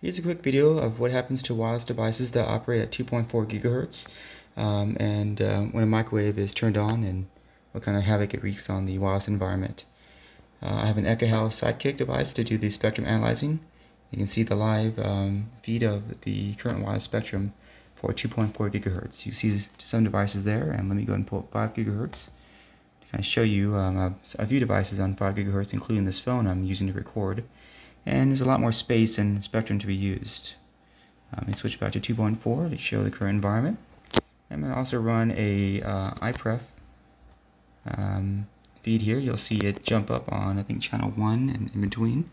Here's a quick video of what happens to wireless devices that operate at 2.4 gigahertz um, and uh, when a microwave is turned on and what kind of havoc it wreaks on the wireless environment. Uh, I have an Ekahau Sidekick device to do the spectrum analyzing. You can see the live um, feed of the current wireless spectrum for 2.4 gigahertz. You see some devices there and let me go and pull up 5 gigahertz to kind of show you um, a few devices on 5 gigahertz including this phone I'm using to record and there's a lot more space and spectrum to be used. Um, let me switch back to 2.4 to show the current environment. I'm going to also run a uh, iPerf um, feed here. You'll see it jump up on, I think, channel 1 and in between.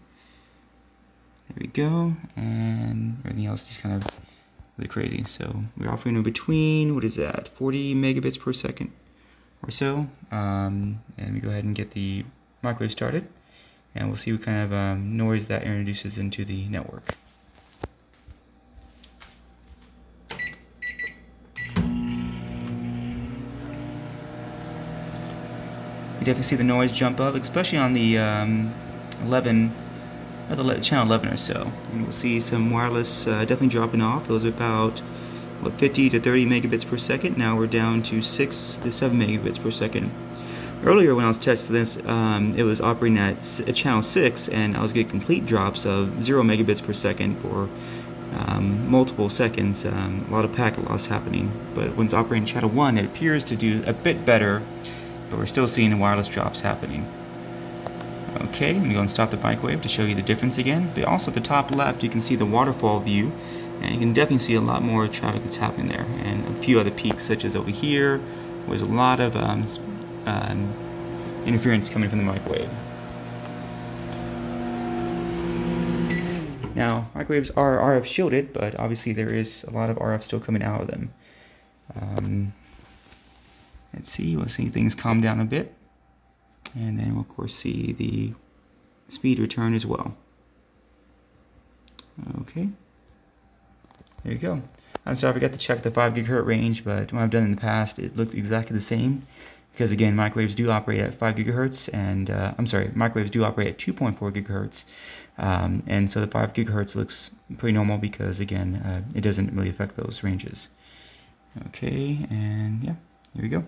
There we go. And everything else is kind of really crazy. So we're offering in between, what is that, 40 megabits per second or so. Um, and we go ahead and get the microwave started and we'll see what kind of um, noise that introduces into the network. You definitely see the noise jump up, especially on the um, 11, or the channel 11 or so. And we'll see some wireless uh, definitely dropping off. It was about what 50 to 30 megabits per second. Now we're down to 6 to 7 megabits per second. Earlier when I was testing this, um, it was operating at channel 6 and I was getting complete drops of 0 megabits per second for um, multiple seconds. Um, a lot of packet loss happening. But when it's operating channel 1, it appears to do a bit better, but we're still seeing wireless drops happening. Okay, let me go and stop the microwave to show you the difference again. But also at the top left, you can see the waterfall view, and you can definitely see a lot more traffic that's happening there, and a few other peaks, such as over here, there's a lot of um, um, interference coming from the microwave. Now, microwaves are RF shielded, but obviously there is a lot of RF still coming out of them. Um, let's see, we'll see things calm down a bit. And then we'll of course see the speed return as well. Okay, there you go. I'm sorry I forgot to check the 5 gigahertz range, but when I've done in the past, it looked exactly the same because again, microwaves do operate at 5 gigahertz, and uh, I'm sorry, microwaves do operate at 2.4 gigahertz, um, and so the 5 gigahertz looks pretty normal because again, uh, it doesn't really affect those ranges. Okay, and yeah, here we go.